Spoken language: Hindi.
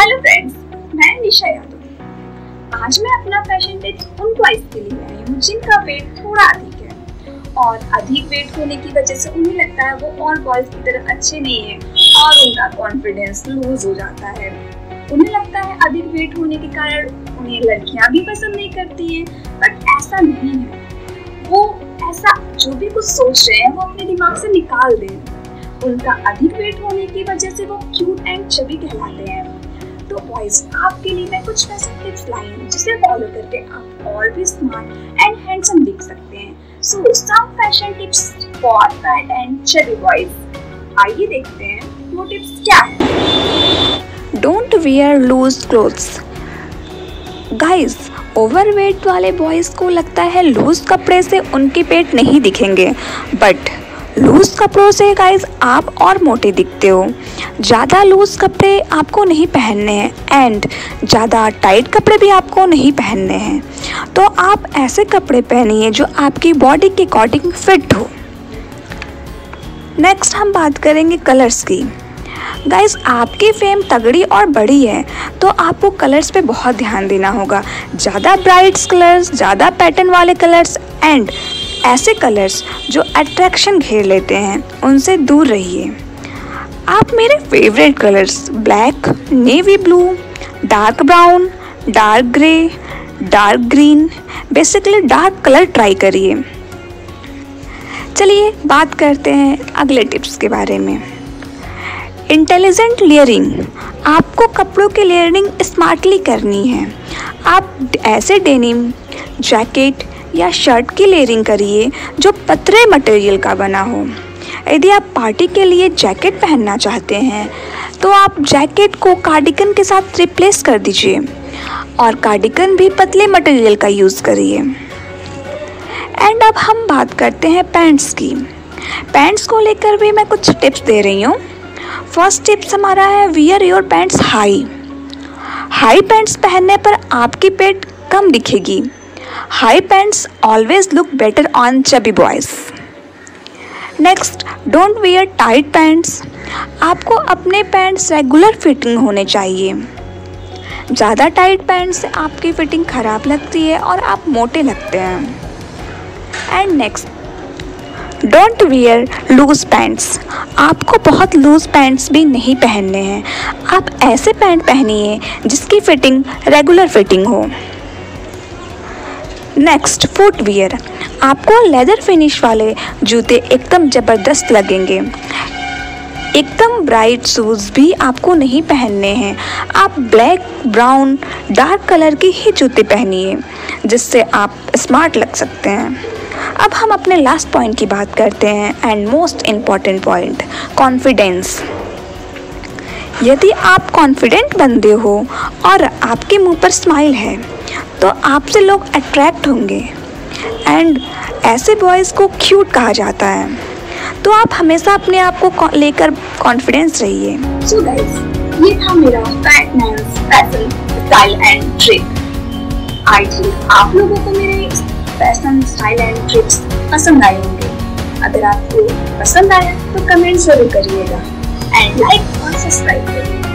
हेलो फ्रेंड्स मैं निशा यादव। आज मैं अपना फ़ैशन टिप उन बॉयज़ के लिए आई हूँ जिनका वेट थोड़ा अधिक है। और अधिक वेट होने की वजह से उन्हें लगता है वो और बॉयज़ की तरह अच्छे नहीं है और उनका कॉन्फिडेंस लूज हो जाता है। उन्हें लगता है अधिक वेट होने के कारण उन्हें लड़कियाँ भी पसंद नहीं करती हैं बट ऐसा नहीं है। वो ऐसा जो भी कुछ सोच रहे हैं वो अपने दिमाग से निकाल दें। उनका अधिक वेट होने की वजह से वो क्यूट एंड चबी कहलाते हैं। तो बॉयज़ आपके लिए मैं कुछ ऐसे टिप्स लाई हूँ, जिसे फॉलो करके आप और भी स्मार्ट एंड हैंडसम दिख सकते हैं। So some fashion tips for fat and chubby boys आइए देखते हैं, वो टिप्स क्या है? Don't wear loose clothes guys overweight वाले बॉयज़ को लगता है लूज कपड़े से उनके पेट नहीं दिखेंगे बट लूज़ कपड़ों से गाइज़ आप और मोटे दिखते हो। ज़्यादा लूज़ कपड़े आपको नहीं पहनने हैं एंड ज़्यादा टाइट कपड़े भी आपको नहीं पहनने हैं। तो आप ऐसे कपड़े पहनिए जो आपकी बॉडी के अकॉर्डिंग फिट हो। नेक्स्ट हम बात करेंगे कलर्स की। गाइज़ आपकी फेम तगड़ी और बड़ी है तो आपको कलर्स पे बहुत ध्यान देना होगा। ज़्यादा ब्राइट्स कलर्स ज़्यादा पैटर्न वाले कलर्स एंड ऐसे कलर्स जो अट्रैक्शन घेर लेते हैं, उनसे दूर रहिए। आप मेरे favourite colours black navy blue dark brown dark grey dark green basically dark colour try करिए। चलिए बात करते हैं अगले टिप्स के बारे में। इंटेलिजेंट लेयरिंग आपको कपड़ों की लेयरिंग स्मार्टली करनी है। आप ऐसे डेनिम जैकेट या शर्ट की लेयरिंग करिए जो पतरे मटेरियल का बना हो। यदि आप पार्टी के लिए जैकेट पहनना चाहते हैं तो आप जैकेट को कार्डिकन के साथ रिप्लेस कर दीजिए और कार्डिकन भी पतले मटेरियल का यूज़ करिए। एंड अब हम बात करते हैं पैंट्स की। पैंट्स को लेकर भी मैं कुछ टिप्स दे रही हूँ। फ़र्स्ट टिप्स हमारा है wear your pants high high pants पहनने पर आपकी पेट कम दिखेगी। High pants always look better on chubby boys. Next don't wear tight pants आपको अपने पैंट्स रेगुलर फिटिंग होने चाहिए। ज़्यादा टाइट पैंट से आपकी फिटिंग ख़राब लगती है और आप मोटे लगते हैं। And next don't wear loose pants आपको बहुत लूज पैंट्स भी नहीं पहनने हैं। आप ऐसे पैंट पहनिए जिसकी फिटिंग रेगुलर फिटिंग हो। नेक्स्ट फुटवियर आपको लेदर फिनिश वाले जूते एकदम ज़बरदस्त लगेंगे। एकदम ब्राइट शूज़ भी आपको नहीं पहनने हैं। आप ब्लैक ब्राउन डार्क कलर के ही जूते पहनिए, जिससे आप स्मार्ट लग सकते हैं। अब हम अपने लास्ट पॉइंट की बात करते हैं and most important point confidence यदि आप कॉन्फिडेंट बंदे हो और आपके मुँह पर स्माइल है तो आपसे लोग अट्रैक्ट होंगे। एंड ऐसे बॉयज़ को क्यूट कहा जाता है। तो आप हमेशा अपने आप को लेकर कॉन्फिडेंस रहिए। ये था मेरा fat style and trick I think आप लोगों को मेरे फ़ैशन स्टाइल एंड ट्रिक्स पसंद आए होंगे। अगर आपको पसंद आया तो कमेंट ज़रूर करिएगा। एंड लाइक और सब्सक्राइब करिए